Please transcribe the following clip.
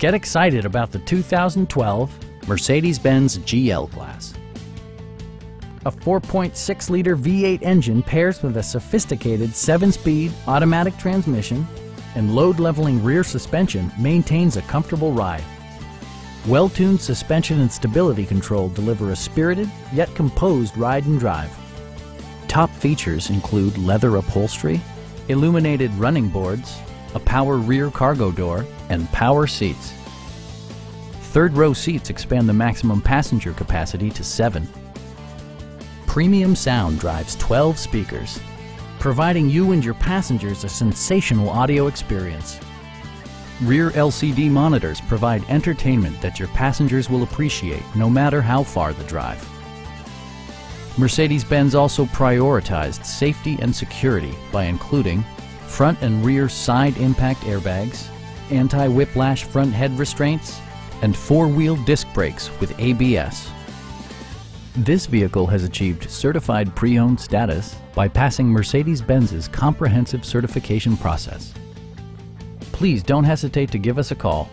Get excited about the 2012 Mercedes-Benz GL Class. A 4.6-liter V8 engine pairs with a sophisticated 7-speed automatic transmission and load-leveling rear suspension maintains a comfortable ride. Well-tuned suspension and stability control deliver a spirited yet composed ride and drive. Top features include leather upholstery, illuminated running boards, a power rear cargo door, and power seats. Third row seats expand the maximum passenger capacity to seven. Premium sound drives 12 speakers, providing you and your passengers a sensational audio experience. Rear LCD monitors provide entertainment that your passengers will appreciate no matter how far the drive. Mercedes-Benz also prioritized safety and security by including front and rear side impact airbags, anti-whiplash front head restraints, and four-wheel disc brakes with ABS. This vehicle has achieved certified pre-owned status by passing Mercedes-Benz's comprehensive certification process. Please don't hesitate to give us a call